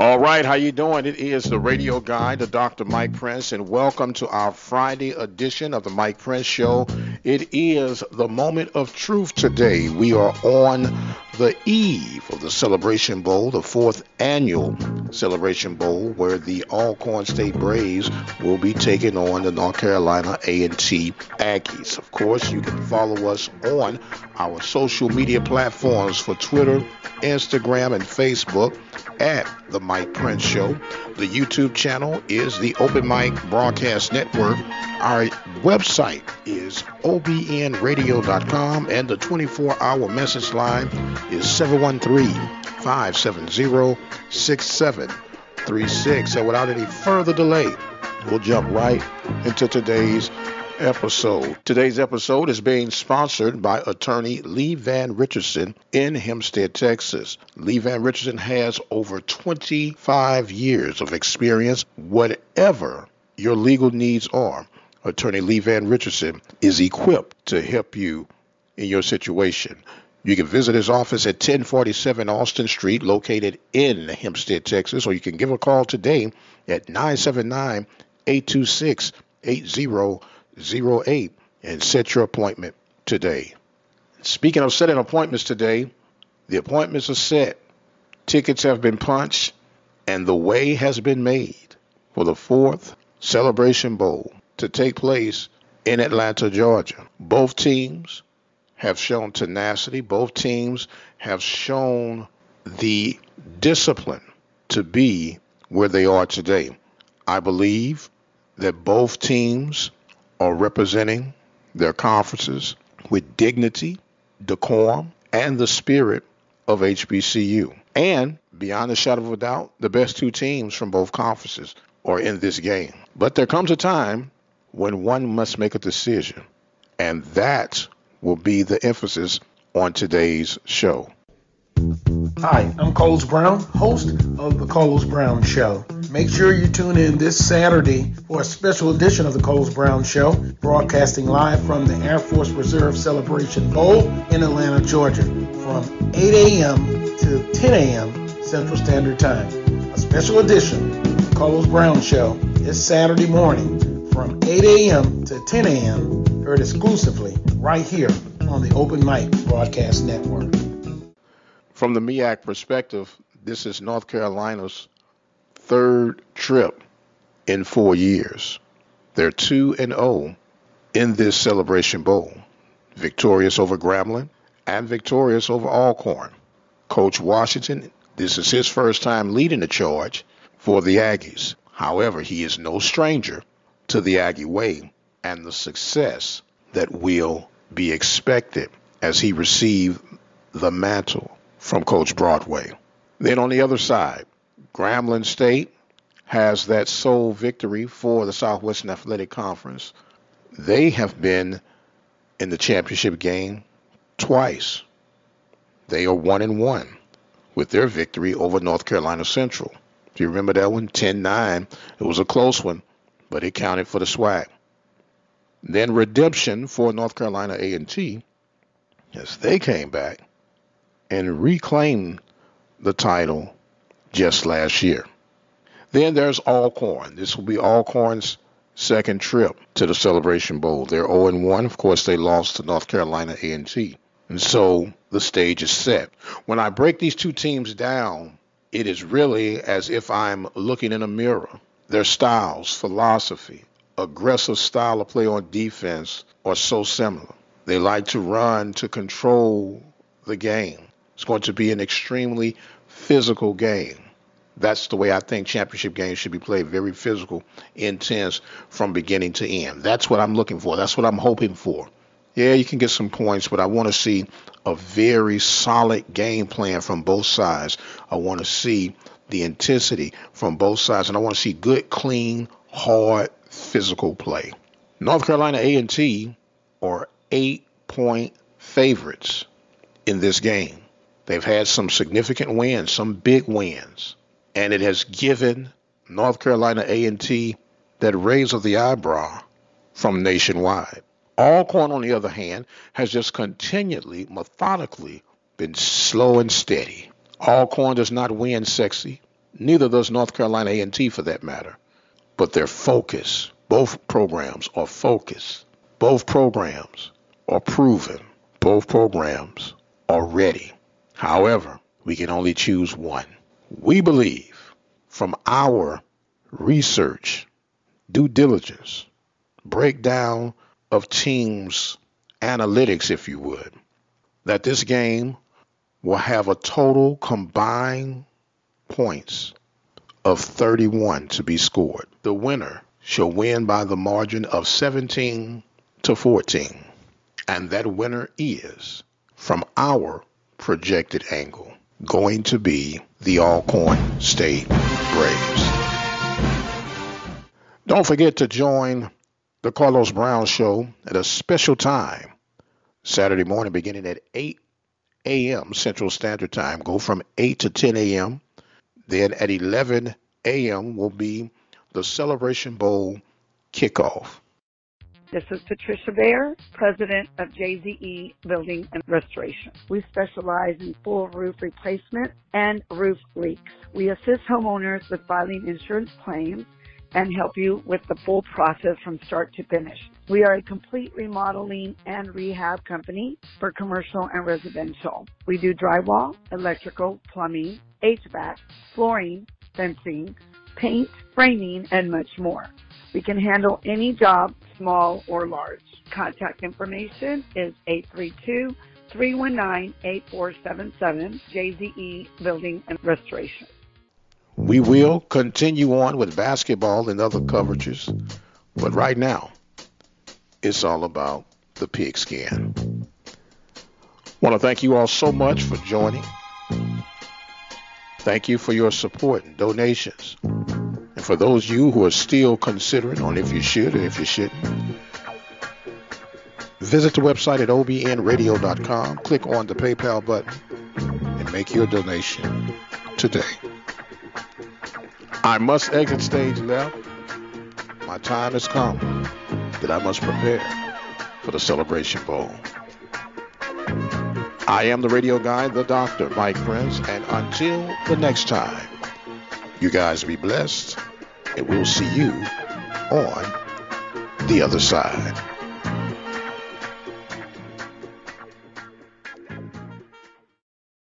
All right, how you doing? It is the radio guy, the Dr. Mike Prince, and welcome to our Friday edition of the Mike Prince Show. It is the moment of truth today. We are on the eve of the Celebration Bowl, the fourth annual Celebration Bowl, where the Alcorn State Braves will be taking on the North Carolina A&T Aggies. Of course, you can follow us on our social media platforms for Twitter, Instagram, and Facebook at The Mike Prince Show. The YouTube channel is the Open Mic Broadcast Network. Our website is obnradio.com and the 24 hour message line is 713 570 6736. So without any further delay, we'll jump right into today's episode. Today's episode is being sponsored by attorney Lee Van Richardson in Hempstead, Texas. Lee Van Richardson has over 25 years of experience, whatever your legal needs are. Attorney Lee Van Richardson is equipped to help you in your situation. You can visit his office at 1047 Austin Street, located in Hempstead, Texas, or you can give a call today at 979 826 8008 and set your appointment today. Speaking of setting appointments today, the appointments are set, tickets have been punched, and the way has been made for the fourth Celebration Bowl to take place in Atlanta, Georgia. Both teams have shown tenacity, both teams have shown the discipline to be where they are today. I believe that both teams are representing their conferences with dignity, decorum, and the spirit of HBCU. And beyond a shadow of a doubt, the best two teams from both conferences are in this game. But there comes a time when one must make a decision, and that will be the emphasis on today's show. Hi, I'm Coles Brown, host of The Coles Brown Show. Make sure you tune in this Saturday for a special edition of The Coles Brown Show, broadcasting live from the Air Force Reserve Celebration Bowl in Atlanta, Georgia, from 8 a.m. to 10 a.m. Central Standard Time. A special edition of The Coles Brown Show is Saturday morning from 8 a.m. to 10 a.m. heard exclusively right here on the Open Mic Broadcast Network. From the MEAC perspective, this is North Carolina's third trip in four years. They're 2 and 0 in this Celebration Bowl, victorious over Grambling and victorious over Alcorn. Coach Washington, this is his first time leading the charge for the Aggies. However, he is no stranger to the Aggie way and the success that will be expected as he received the mantle from Coach Broadway. Then on the other side, Grambling State has that sole victory for the Southwestern Athletic Conference. They have been in the championship game twice. They are one and one with their victory over North Carolina Central. Do you remember that one? 10-9. It was a close one, but it counted for the SWAC. Then redemption for North Carolina A&T as they came back and reclaimed the title just last year. Then there's Alcorn. This will be Alcorn's second trip to the Celebration Bowl. They're 0-1. Of course, they lost to North Carolina A&T. And so the stage is set. When I break these two teams down, it is really as if I'm looking in a mirror. Their styles, philosophy, aggressive style of play on defense are so similar. They like to run to control the game. It's going to be an extremely physical game. That's the way I think championship games should be played very physical, intense from beginning to end. That's what I'm looking for. That's what I'm hoping for. Yeah, you can get some points, but I want to see a very solid game plan from both sides. I want to see the intensity from both sides, and I want to see good, clean, hard, physical play. North Carolina A&T are eight-point favorites in this game. They've had some significant wins, some big wins, and it has given North Carolina A&T that raise of the eyebrow from nationwide. Alcorn, on the other hand, has just continually, methodically been slow and steady. Alcorn does not win sexy, Neither does North Carolina A&T for that matter. But their focus, both programs are focused. Both programs are proven. Both programs are ready. However, we can only choose one. We believe from our research, due diligence, breakdown of teams analytics, if you would, that this game will have a total combined points of 31 to be scored. The winner shall win by the margin of 17 to 14. And that winner is, from our projected angle, going to be the Alcorn State Braves. Don't forget to join the Carlos Brown Show at a special time, Saturday morning beginning at 8 a.m. Central Standard Time. Go from 8 to 10 a.m. Then at 11 a.m. will be the Celebration Bowl kickoff. This is Patricia Bear, president of JZE Building and Restoration. We specialize in full roof replacement and roof leaks. We assist homeowners with filing insurance claims and help you with the full process from start to finish. We are a complete remodeling and rehab company for commercial and residential. We do drywall, electrical, plumbing, HVAC, flooring, fencing, paint, framing, and much more. We can handle any job, small or large. Contact information is 832 319 8477 JZE Building and Restoration. We will continue on with basketball and other coverages, but right now, it's all about the pigskin. Want to thank you all so much for joining. Thank you for your support and donations. And for those of you who are still considering on if you should or if you shouldn't, visit the website at obnradio.com, click on the PayPal button, and make your donation today. I must exit stage left. My time has come that I must prepare for the Celebration Bowl. I am the radio guy, the doctor, Mike Prince, and until the next time, you guys be blessed, and we'll see you on the other side.